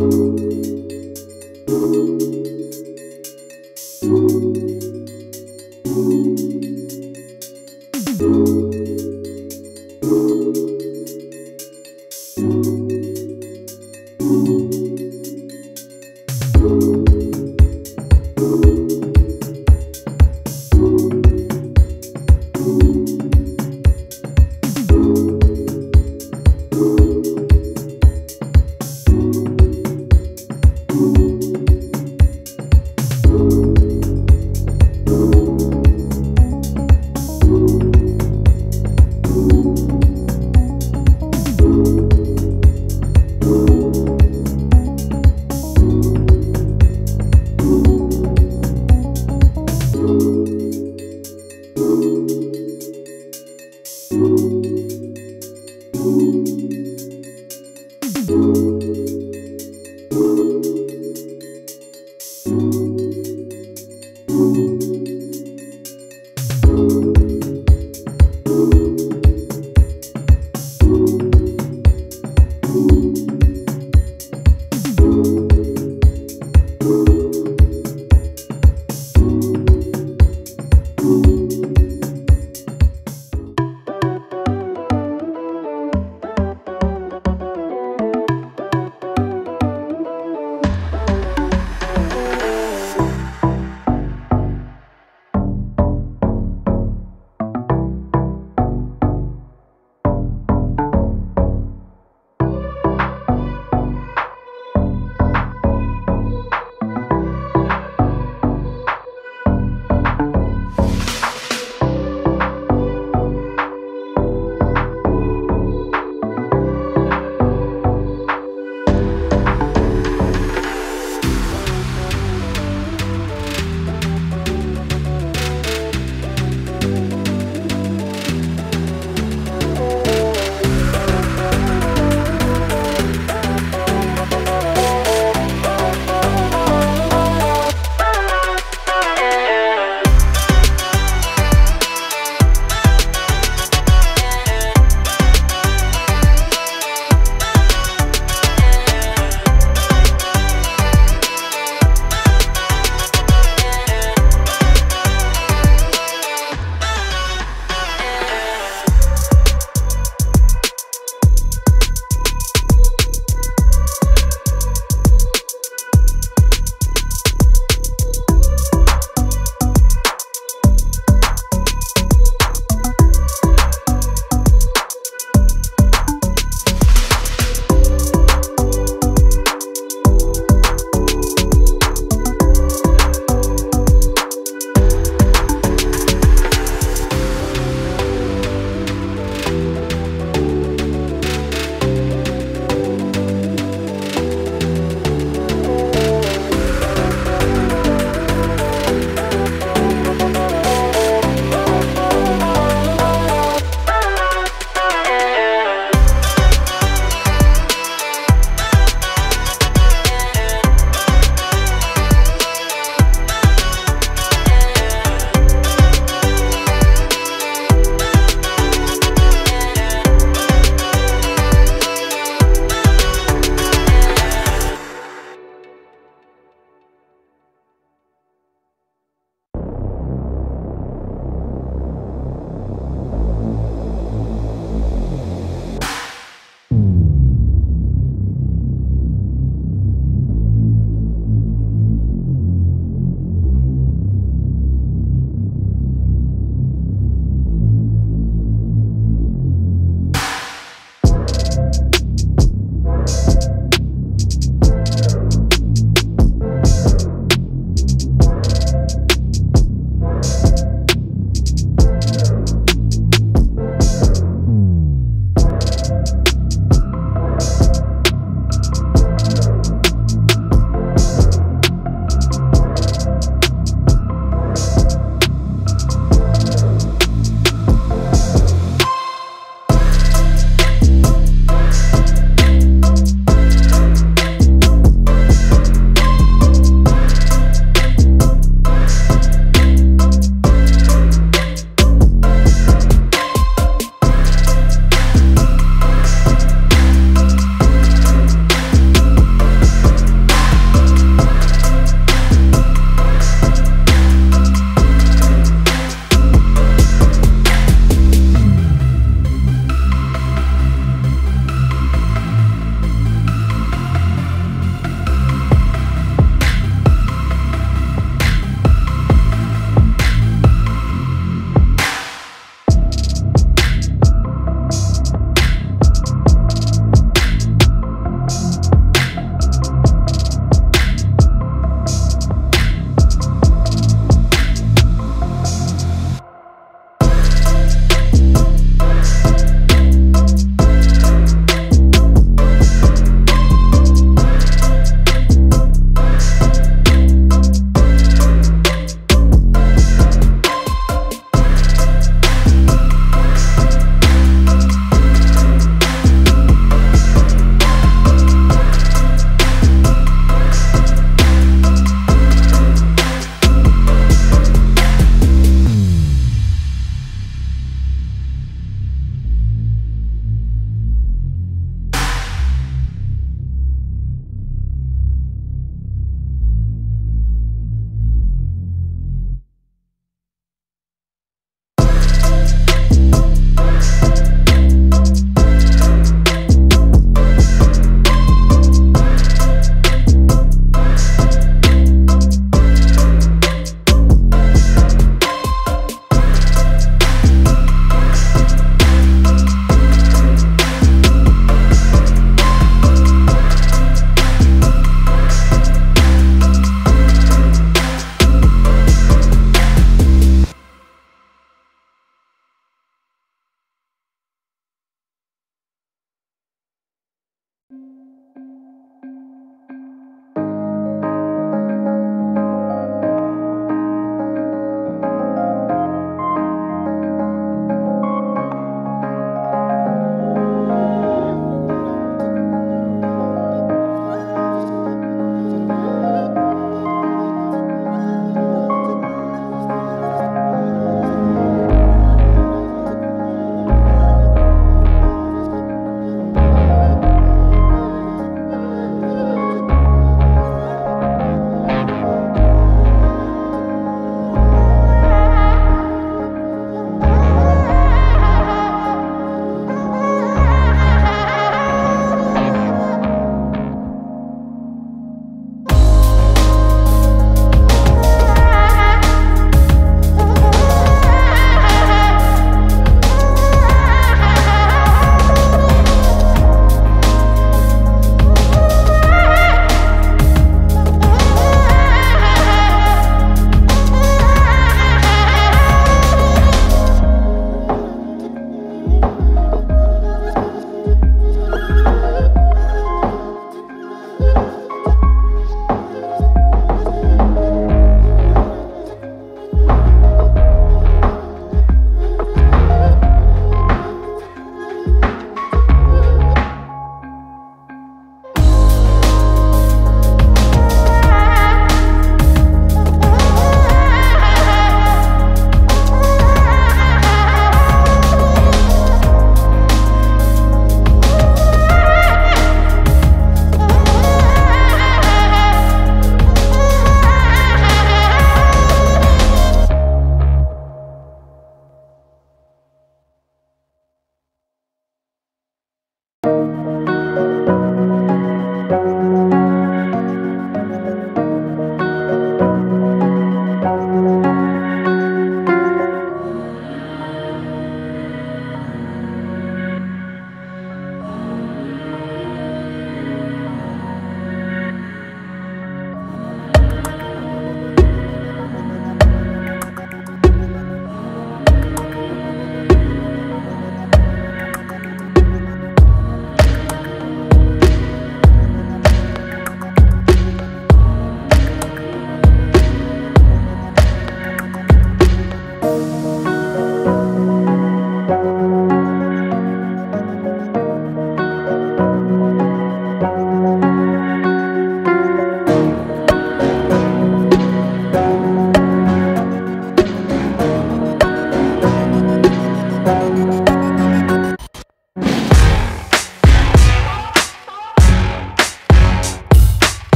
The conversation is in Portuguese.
Música